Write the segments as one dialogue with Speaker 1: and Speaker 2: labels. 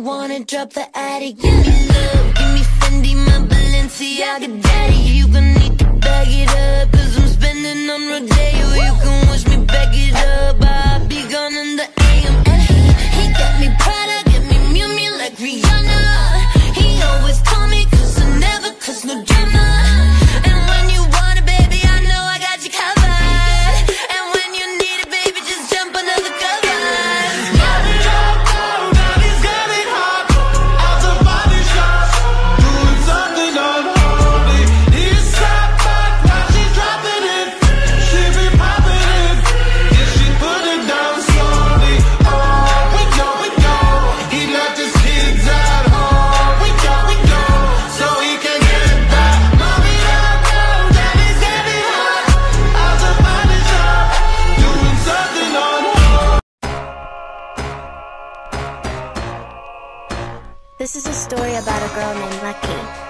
Speaker 1: wanna drop the attic. Give me love, give me Fendi, my Balenciaga daddy. You gon' need to bag it up Cause I'm spending on Rodeo. You can watch me back it up. I'll be gone in the
Speaker 2: This is a story about a girl named Lucky.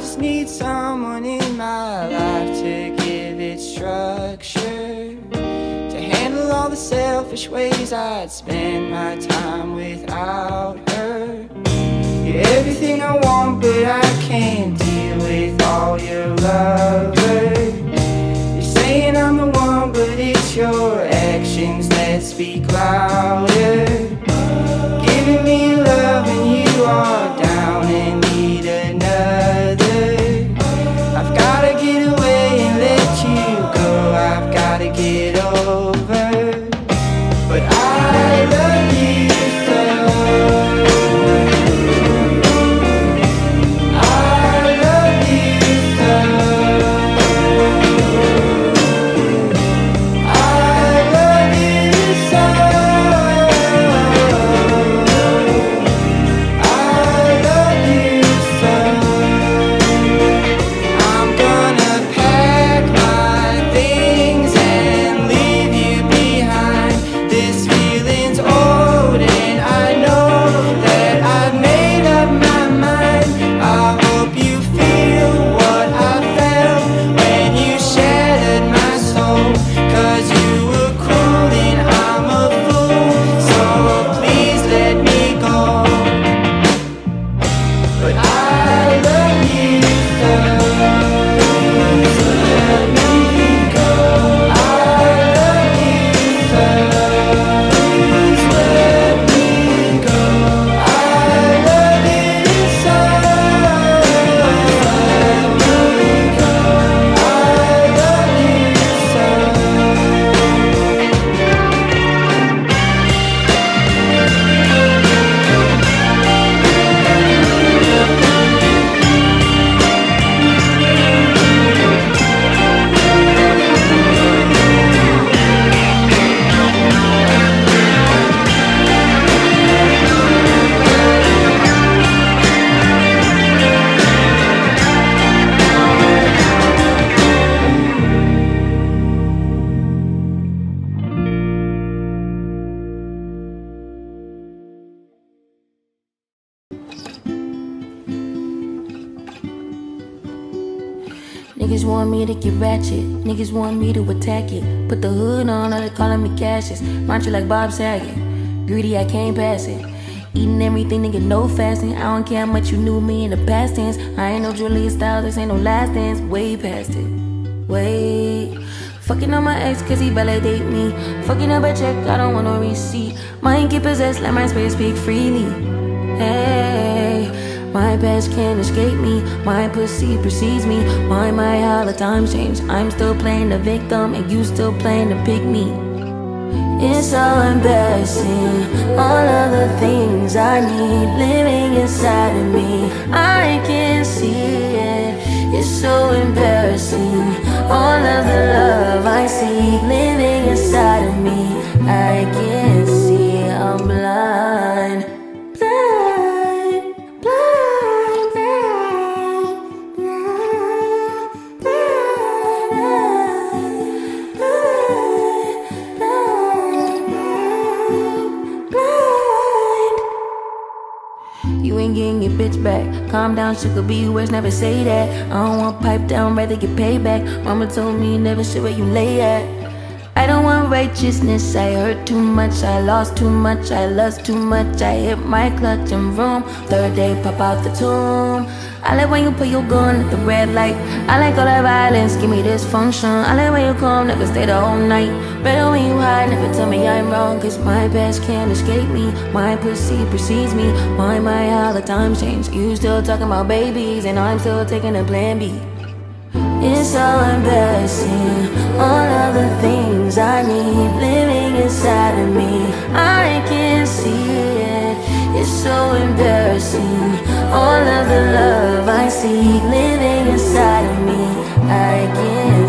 Speaker 3: Just need someone in my life to give it structure. To handle all the selfish ways I'd spend my time without her. You're everything I want, but I can't
Speaker 4: to get ratchet. Niggas want me to attack it. Put the hood on, they calling me Cassius. Mind you like Bob Saget. Greedy, I can't pass it. Eating everything, nigga, no fasting. I don't care how much you knew me in the past tense. I ain't no Julia Stiles, this ain't no last dance. Way past it. Wait. Fucking on my ex cause he validate me. Fucking up a check, I don't want no receipt. Mind get possessed, let my spirit speak freely. Hey, my past can't escape me. My pussy precedes me. Why my how the times change? I'm still playing the victim and you still playing the pick me. It's so embarrassing. All of the things I need living inside of me. I can't see it. It's so embarrassing. All of the love I see living inside of me. I can back. Calm down, sugar be worse, never say that. I don't want pipe down, rather get payback. Mama told me never shit where you lay at. I don't want righteousness, I hurt too much, I lost too much, I lost too much, I hit my clutch and room. Third day, pop out the tomb. I like when you put your gun at the red light. I like all that violence, give me dysfunction. I like when you come, never stay the whole night. Better when you hide, never tell me I'm wrong, cause my past can't escape me. My pussy precedes me. Why my how the times change? You still talking about babies, and I'm still taking a plan B. It's so embarrassing. All of the things I need living inside of me. I can't see it. It's so embarrassing. All of the love I see living inside of me. I can see I'm blind.